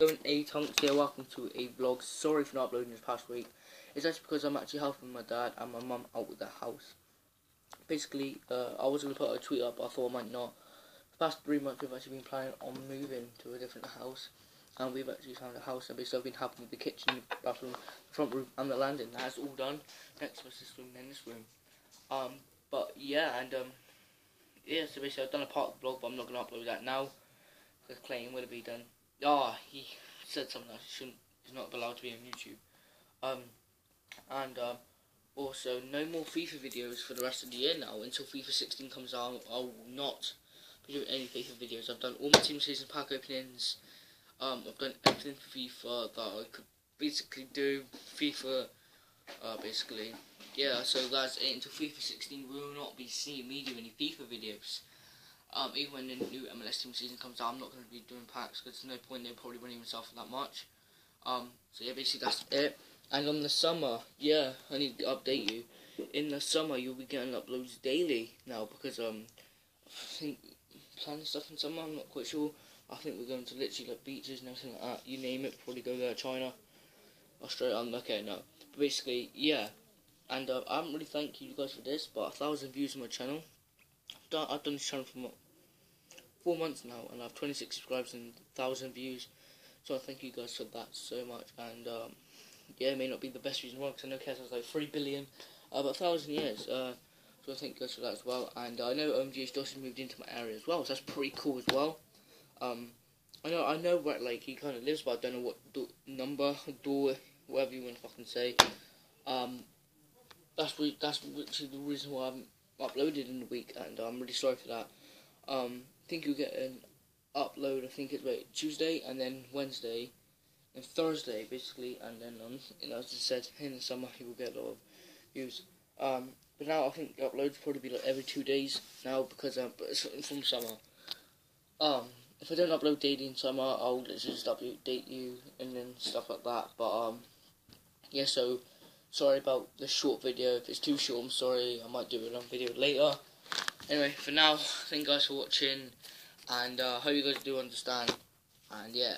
Doing a Tonks here, welcome to a vlog. Sorry for not uploading this past week. It's actually because I'm actually helping my dad and my mum out with the house. Basically, uh, I was going to put a tweet up, but I thought I might not. The past three months we've actually been planning on moving to a different house. And we've actually found a house and basically I've been helping with the kitchen, bathroom, front room and the landing. That's all done. Next was this room, then this room. Um, but yeah, and um, yeah, so basically I've done a part of the vlog, but I'm not going to upload that now. Because Clayton will be done. Oh, he said something that shouldn't, he's not allowed to be on YouTube. Um, and um, also, no more FIFA videos for the rest of the year now. Until FIFA 16 comes out, I will not be doing any FIFA videos. I've done all my team season pack openings. Um, I've done everything for FIFA that I could basically do. FIFA, uh, basically. Yeah, so that's it. Until FIFA 16, we will not be seeing me do any FIFA videos. Um, even when the new MLS team season comes out, I'm not going to be doing packs because there's no point. They probably won't even sell for that much. Um, so yeah, basically that's it. And on the summer, yeah, I need to update you. In the summer, you'll be getting uploads daily now because um, I think planning stuff in summer. I'm not quite sure. I think we're going to literally like beaches and everything like that. You name it, probably go there. China, Australia. I'm okay, no. But basically, yeah. And uh, I haven't really thanked you guys for this, but a thousand views on my channel. I've done, this channel for four months now, and I have 26 subscribers and thousand views. So I thank you guys for that so much. And um, yeah, it may not be the best reason why, because I know Kes has like three billion, uh, but a thousand years. Uh, so I thank you guys for that as well. And I know OMGH Dawson moved into my area as well, so that's pretty cool as well. Um, I know I know where like he kind of lives, but I don't know what do number, door, whatever you want to fucking say. Um, that's re- that's actually the reason why I haven't uploaded in the week, and I'm really sorry for that. Um, think you'll get an upload. I think it's like Tuesday, and then Wednesday, and Thursday, basically, and then um, you know, as I said, in the summer you will get a lot of views. Um, but now I think uploads probably be like every two days now because um, from summer. Um, if I don't upload daily in summer, I'll just update you and then stuff like that. But um, yeah, so sorry about the short video. If it's too short, I'm sorry. I might do another video later. Anyway, for now, thank you guys for watching, and uh, hope you guys do understand. And yeah.